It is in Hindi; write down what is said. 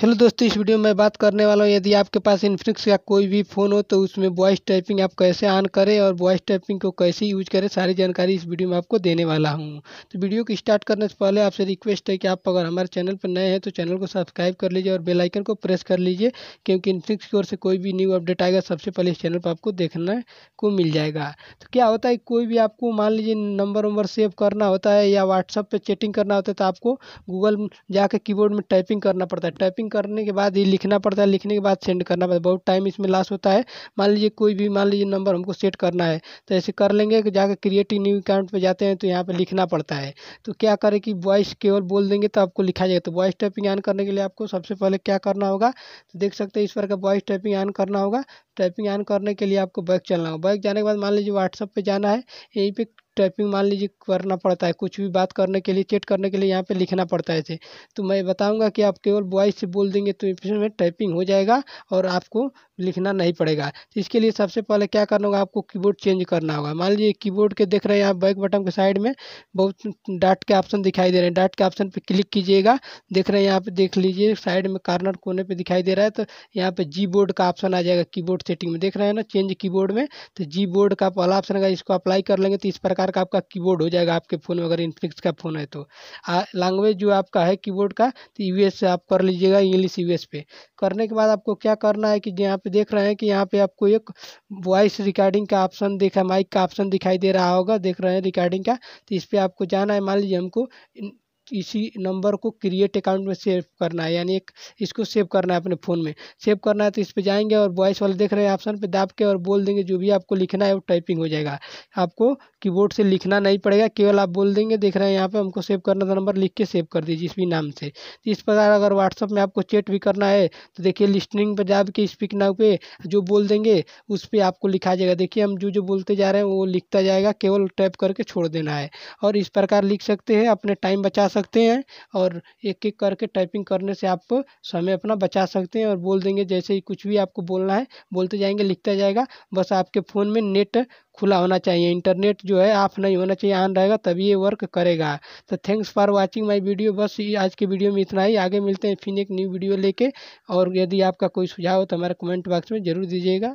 हेलो दोस्तों, इस वीडियो में बात करने वाला हूँ। यदि आपके पास इन्फिनिक्स का कोई भी फ़ोन हो तो उसमें वॉइस टाइपिंग आप कैसे ऑन करें और वॉइस टाइपिंग को कैसे यूज़ करें, सारी जानकारी इस वीडियो में आपको देने वाला हूँ। तो वीडियो को स्टार्ट करने से पहले आपसे रिक्वेस्ट है कि आप अगर हमारे चैनल पर नए हैं तो चैनल को सब्सक्राइब कर लीजिए और बेलाइकन को प्रेस कर लीजिए, क्योंकि इन्फिनिक्स की ओर से कोई भी न्यू अपडेट आएगा, सबसे पहले इस चैनल पर आपको देखने को मिल जाएगा। तो क्या होता है, कोई भी आपको मान लीजिए नंबर वंबर सेव करना होता है या व्हाट्सअप पर चैटिंग करना होता है तो आपको गूगल जाकर कीबोर्ड में टाइपिंग करना पड़ता है। टाइपिंग करने के बाद ही लिखना पड़ता है, लिखने के बाद सेंड करना पड़ता है। बहुत टाइम इसमें लॉस होता है। मान लीजिए कोई भी, मान लीजिए नंबर हमको सेट करना है तो ऐसे कर लेंगे कि जाकर क्रिएटिव न्यू अकाउंट पर जाते हैं तो यहाँ पर लिखना पड़ता है। तो क्या करें कि वॉइस केवल बोल देंगे तो आपको लिखा जाएगा। तो वॉइस टाइपिंग ऑन करने के लिए आपको सबसे पहले क्या करना होगा? तो देख सकते हैं इस पर का वॉइस टाइपिंग ऑन करना होगा। टाइपिंग ऑन करने के लिए आपको बैक चलना होगा। बैक जाने के बाद मान लीजिए व्हाट्सअप पर जाना है। यहीं पे टाइपिंग मान लीजिए करना पड़ता है, कुछ भी बात करने के लिए चेट करने के लिए यहाँ पे लिखना पड़ता है इसे तो मैं बताऊँगा कि आप केवल वॉइस से बोल देंगे तो इसमें टाइपिंग हो जाएगा और आपको लिखना नहीं पड़ेगा। तो इसके लिए सबसे पहले क्या करना होगा, आपको कीबोर्ड चेंज करना होगा। मान लीजिए कीबोर्ड के देख रहे हैं आप बैक बटन के साइड में बहुत डाट के ऑप्शन दिखाई दे रहे हैं। डाट के ऑप्शन पे क्लिक कीजिएगा। देख रहे हैं यहाँ पे, देख लीजिए साइड में कार्नर कोने पर दिखाई दे रहा है तो यहाँ पे जी बोर्ड का ऑप्शन आ जाएगा कीबोर्ड सेटिंग में। देख रहे हैं ना चेंज कीबोर्ड में तो जी बोर्ड का पहला ऑप्शन आएगा इसको अप्लाई कर लेंगे तो इस प्रकार का आपका कीबोर्ड हो जाएगा, आपके फ़ोन में अगर इन्फिक्स का फ़ोन है तो। लैंग्वेज जो आपका है कीबोर्ड का तो यूएस से आप कर लीजिएगा इंग्लिश यूएस पे। करने के बाद आपको क्या करना है कि यहाँ पे देख रहे हैं कि यहाँ पे आपको एक वॉइस रिकॉर्डिंग का ऑप्शन देखा माइक का ऑप्शन दिखाई दे रहा होगा, देख रहे हैं रिकॉर्डिंग का तो इस पर आपको जाना है। मान लीजिए हमको इसी नंबर को क्रिएट अकाउंट में सेव करना है, यानी एक इसको सेव करना है अपने फ़ोन में। सेव करना है तो इस पर जाएँगे और वॉइस वाले देख रहे हैं ऑप्शन पे, दाब के और बोल देंगे, जो भी आपको लिखना है वो टाइपिंग हो जाएगा। आपको कीबोर्ड से लिखना नहीं पड़ेगा, केवल आप बोल देंगे, देख रहे हैं यहाँ पर हमको सेव करना था नंबर लिख के सेव कर दीजिए इस भी नाम से। तो इस प्रकार अगर व्हाट्सअप में आपको चेट भी करना है तो देखिए लिस्टनिंग पर जाब के स्पीक नाउ पे जो बोल देंगे, उस पर आपको लिखा जाएगा। देखिए हम जो जो बोलते जा रहे हैं वो लिखता जाएगा, केवल टाइप करके छोड़ देना है। और इस प्रकार लिख सकते हैं, अपने टाइम बचा सकते हैं और एक एक करके टाइपिंग करने से आप समय अपना बचा सकते हैं और बोल देंगे, जैसे ही कुछ भी आपको बोलना है, बोलते जाएँगे, लिखता जाएगा, बस आपके फ़ोन में नेट खुला होना चाहिए। इंटरनेट जो है ऑफ़ नहीं होना चाहिए, ऑन रहेगा, तभी ये वर्क करेगा। तो thanks for watching my video बस आज के वीडियो में इतना ही। आगे मिलते हैं फिर एक न्यू वीडियो लेके और यदि आपका कोई सुझाव हो तो हमारे कमेंट बॉक्स में ज़रूर दीजिएगा।